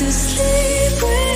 to sleep with